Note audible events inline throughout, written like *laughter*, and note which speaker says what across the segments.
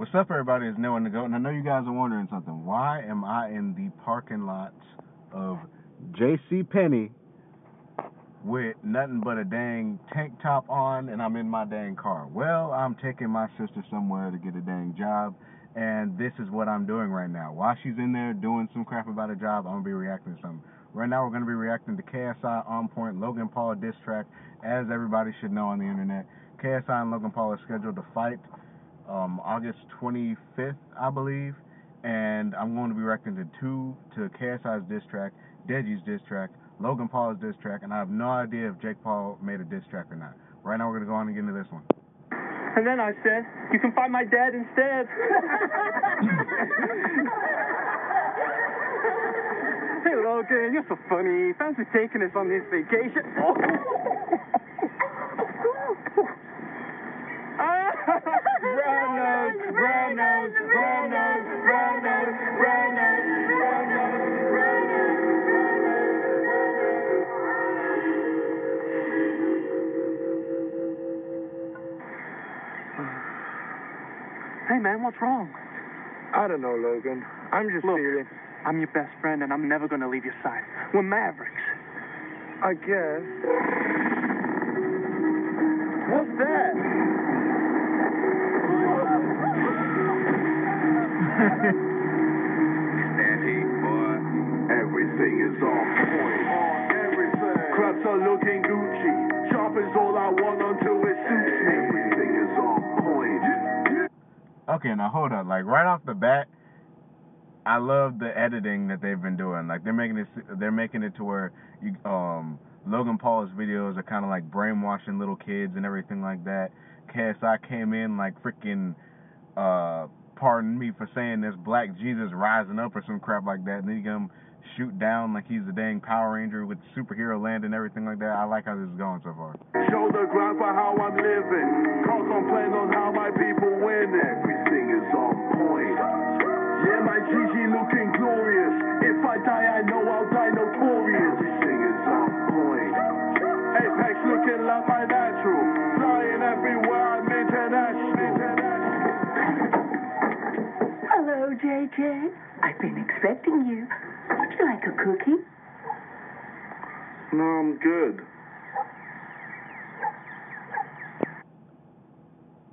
Speaker 1: What's up, everybody? It's Noah the Goat, and I know you guys are wondering something. Why am I in the parking lot of J.C. Penney with nothing but a dang tank top on, and I'm in my dang car? Well, I'm taking my sister somewhere to get a dang job, and this is what I'm doing right now. While she's in there doing some crap about a job, I'm gonna be reacting to something. Right now, we're gonna be reacting to KSI On Point Logan Paul diss track, as everybody should know on the internet. KSI and Logan Paul are scheduled to fight um, August 25th, I believe, and I'm going to be reacting to two to KSI's diss track, Deji's diss track, Logan Paul's diss track, and I have no idea if Jake Paul made a diss track or not. Right now, we're gonna go on and get into this one.
Speaker 2: And then I said, you can find my dad instead. *laughs* hey, Logan, you're so funny. Fancy taking us on this vacation. *laughs* *laughs* Brown nose, brown nose, brown nose, brown nose, brown nose, brown nose, brown nose. Hey, man, what's wrong?
Speaker 3: I don't know, Logan. I'm just
Speaker 2: Look.
Speaker 3: feeling.
Speaker 2: I'm your best friend, and I'm never gonna leave your side. We're Mavericks.
Speaker 3: I guess.
Speaker 2: What's that?
Speaker 4: Everything is on point. Everything. Are looking Gucci. Is all I want until it suits me. Everything is on point.
Speaker 1: Okay, now hold up. Like right off the bat, I love the editing that they've been doing. Like they're making it, they're making it to where you, um, Logan Paul's videos are kind of like brainwashing little kids and everything like that. KSI came in like freaking, uh, pardon me for saying this, Black Jesus rising up or some crap like that, and then come shoot down like he's a dang Power Ranger with superhero land and everything like that. I like how this is going so far.
Speaker 4: Show the ground for how I'm living. On how my people winning. Everything is on point. Yeah, my Gigi looking glorious. If I die, I know I'll die notorious. Everything is on point. Apex looking like my natural. Flying everywhere, I'm international.
Speaker 5: Hello, JJ. I've been expecting you. Would you like a cookie?
Speaker 4: No, I'm good.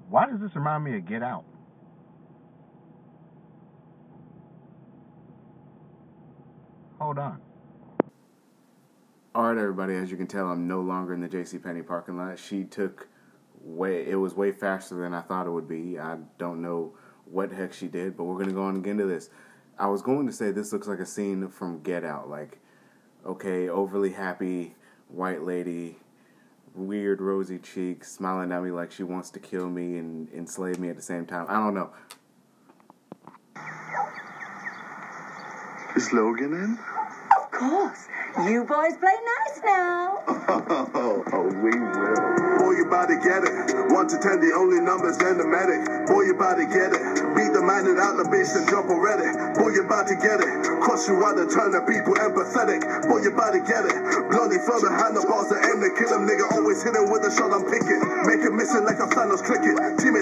Speaker 1: Why does this remind me of Get Out? Hold on.
Speaker 6: All right, everybody. As you can tell, I'm no longer in the J.C. Penney parking lot. She took way. It was way faster than I thought it would be. I don't know what heck she did, but we're gonna go on and get into this. I was going to say this looks like a scene from Get Out. Like, okay, overly happy white lady, weird rosy cheeks, smiling at me like she wants to kill me and enslave me at the same time. I don't know.
Speaker 4: Is Logan in?
Speaker 5: Course. You boys play nice now. *laughs*
Speaker 4: Oh, we will. Boy, you about to get it. One to ten, the only numbers, then the medic. Boy, you about to get it. Beat the man out the bitch and jump already. Boy, you about to get it. Cross you out and turn the people empathetic. Boy, you about to get it. Bloody throw the handlebars to aim to kill him, nigga. Always hit him with a shot I'm picking. Make it missing like a Thanos cricket.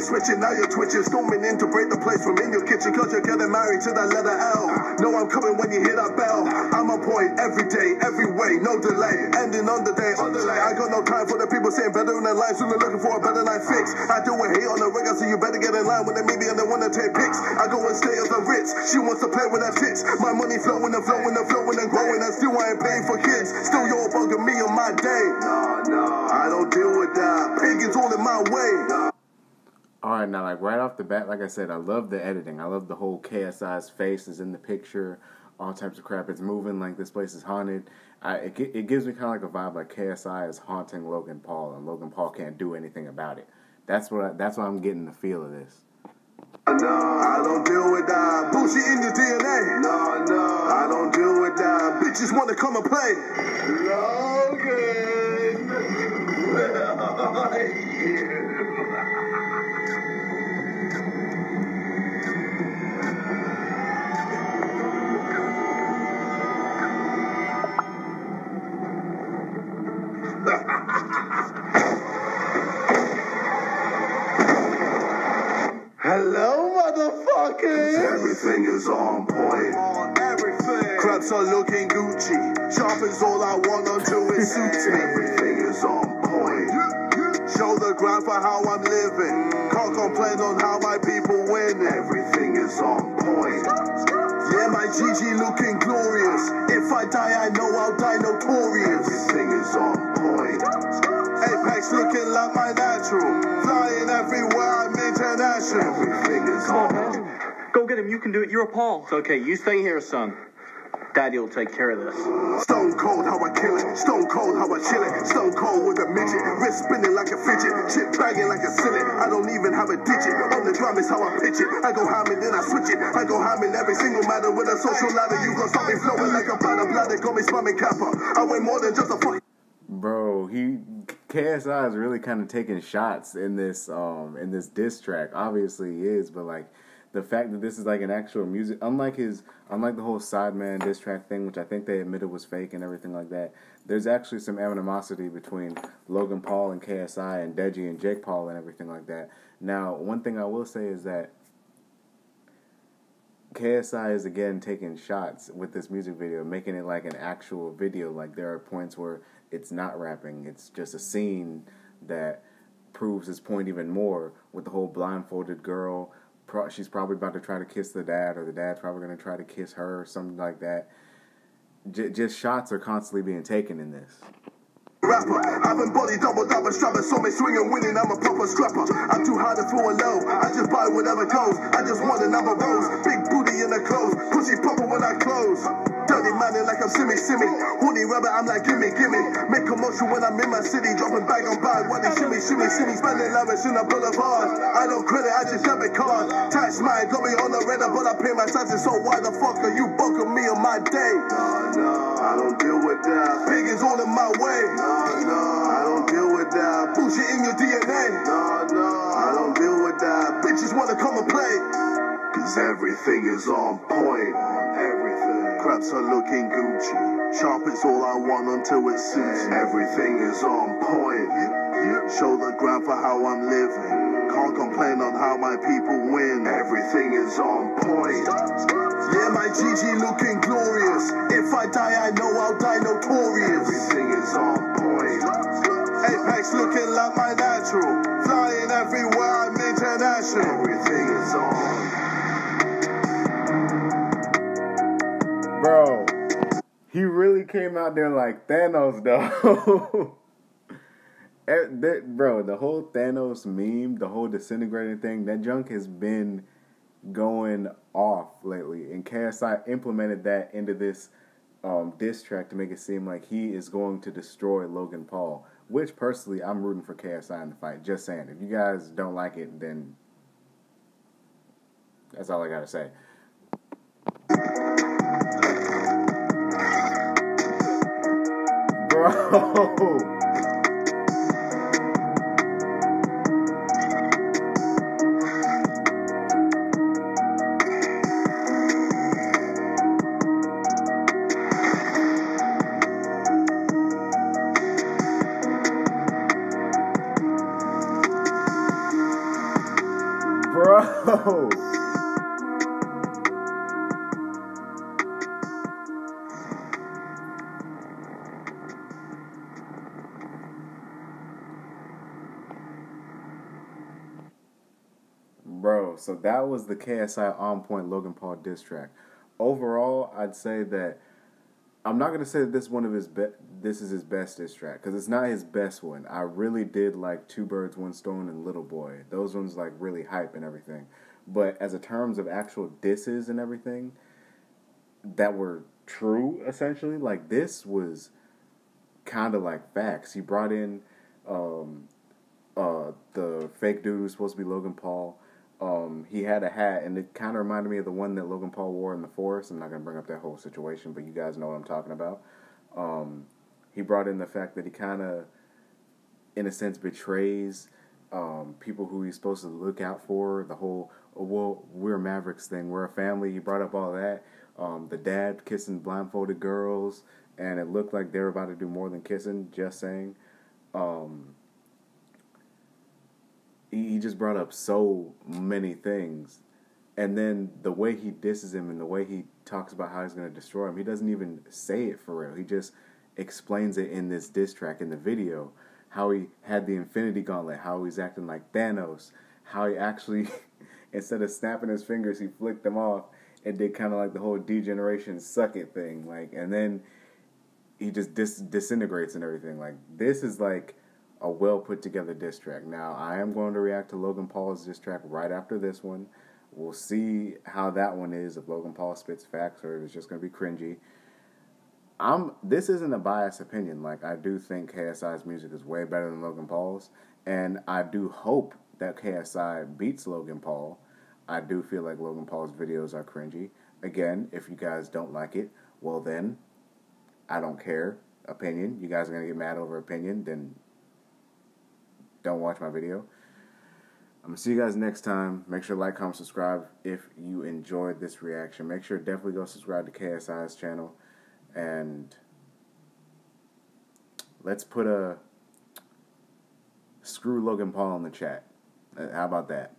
Speaker 4: Switching, now you're twitching. Storming in to break the place from in your kitchen. Cause you're getting married to that letter L. Know I'm coming when you hear that bell. I'm on point every day, every way, no delay. Ending on the day, on the lay. I got no time for the people saying better in their lives. Soon they're looking for a better life fix. I do a hate on the ring, so you better get in line when they meet me and they wanna take pics. I go and stay as the Ritz. She wants to play with her tits. My money flowing and flowing and flowing and growing, and still I ain't paying for kids. Still you're bugging me on my day. No, no, I don't deal with that. Pig is all in my way.
Speaker 6: Right, now like right off the bat, like I said, I love the editing. I love the whole KSI's face is in the picture, all types of crap. It's moving like this place is haunted. I, it, it gives me kind of like a vibe like KSI is haunting Logan Paul, and Logan Paul can't do anything about it. That's what I, that's what I'm getting the feel of this.
Speaker 4: I don't deal with that. Bullshit in your DNA. I don't deal with that. Bitches want to come and play. Logan, *laughs* Hello, motherfuckers. Everything is on point. On everything. Crabs are looking Gucci. Is all I want until it *laughs* suits me. Everything is on point. Show the ground for how I'm living. Can't complain on how my people win. Everything is on point. Yeah, my GG looking
Speaker 7: do it. You're a Paul.
Speaker 8: It's okay. You stay here, son. Daddy will take care of this.
Speaker 4: Stone cold how I kill it. Stone cold how I chill it. Stone cold with a midget. Wrist spinning like a fidget. Chip bagging like a sillet. I don't even have a digit. On the drum is how I pitch it. I go ham and then I switch it. I go ham in every single matter with a social ladder. You gon' stop me flowing like a bladder. Bladder got me spamming kappa. I went more than just a fucking.
Speaker 6: Bro, he KSI is really kind of taking shots in this um in this diss track. Obviously, he is, but like the fact that this is like an actual music, unlike his, unlike the whole Sidemen diss track thing, which I think they admitted was fake and everything like that. There's actually some animosity between Logan Paul and KSI and Deji and Jake Paul and everything like that. Now, one thing I will say is that KSI is again taking shots with this music video, making it like an actual video. Like there are points where it's not rapping; it's just a scene that proves his point even more. With the whole blindfolded girl, pro- she's probably about to try to kiss the dad, or the dad's probably going to try to kiss her, or something like that. J- just shots are constantly being taken in this.
Speaker 4: Rapper, I've body double double strapper, so me swinging winning, I'm a proper scrapper. I'm too high to floor low, I just buy whatever goes. I just want a number rose, big booty in the clothes, pussy proper when I close. Dirty manning like I'm Simmy Simmy, horny rabbit, I'm like gimme gimme. Make commotion when I'm in my city, dropping bag on bag, while they shimmy shimmy shimmy, spending lavish in the boulevard. I don't credit, I just debit card. Tax mine, got me on the radar, but I pay my taxes, so why the fuck are you bugging me on my day? No, no, I don't deal with that. Is all in my way. No, no, I don't deal with that. Bullshit in your DNA. No, no, I don't deal with that. Bitches wanna come and play. Cause everything is on point. Everything. Craps are looking Gucci. Sharp is all I want until it suits. me. Everything is on point. Show the ground for how I'm living. Can't complain on how my people win. Everything is on point. Yeah, my GG looking glorious. If I die, I know I'll die notorious. Everything is on point. Apex looking like my natural. Flying everywhere, I'm international. Everything is on.
Speaker 6: Came out there like Thanos, though. *laughs* Eh, Bro, the whole Thanos meme, the whole disintegrating thing, that junk has been going off lately. And KSI implemented that into this um, diss track to make it seem like he is going to destroy Logan Paul. Which, personally, I'm rooting for KSI in the fight. Just saying. If you guys don't like it, then that's all I gotta say. Bro. *laughs* Bro. So that was the KSI on point Logan Paul diss track. Overall, I'd say that I'm not gonna say that this one of his be- this is his best diss track because it's not his best one. I really did like Two Birds, One Stone and Little Boy. Those ones like really hype and everything. But as a terms of actual disses and everything that were true, essentially, like this was kind of like facts. He brought in um, uh, the fake dude who's supposed to be Logan Paul. Um, he had a hat, and it kind of reminded me of the one that Logan Paul wore in the forest. I'm not gonna bring up that whole situation, but you guys know what I'm talking about. Um, he brought in the fact that he kind of, in a sense, betrays um, people who he's supposed to look out for. The whole oh, well, we're Mavericks thing. We're a family. He brought up all that. Um, the dad kissing blindfolded girls, and it looked like they were about to do more than kissing. Just saying. Um, he, just brought up so many things And then the way he disses him and the way he talks about how he's going to destroy him, he doesn't even say it for real. He just explains it in this diss track in the video. How he had the Infinity Gauntlet, how he's acting like Thanos, how he actually, *laughs* instead of snapping his fingers, he flicked them off and did kind of like the whole degeneration suck it thing. Like, and then he just dis- disintegrates and everything. Like, this is like a well put together diss track. Now, I am going to react to Logan Paul's diss track right after this one. We'll see how that one is if Logan Paul spits facts or if it's just going to be cringy. I'm this isn't a biased opinion. Like I do think KSI's music is way better than Logan Paul's, and I do hope that KSI beats Logan Paul. I do feel like Logan Paul's videos are cringy. Again, if you guys don't like it, well then, I don't care. Opinion. You guys are gonna get mad over opinion, then don't watch my video. I'm gonna see you guys next time. Make sure to like, comment, subscribe if you enjoyed this reaction. Make sure definitely go subscribe to KSI's channel and let's put a screw Logan Paul in the chat. Uh, How about that?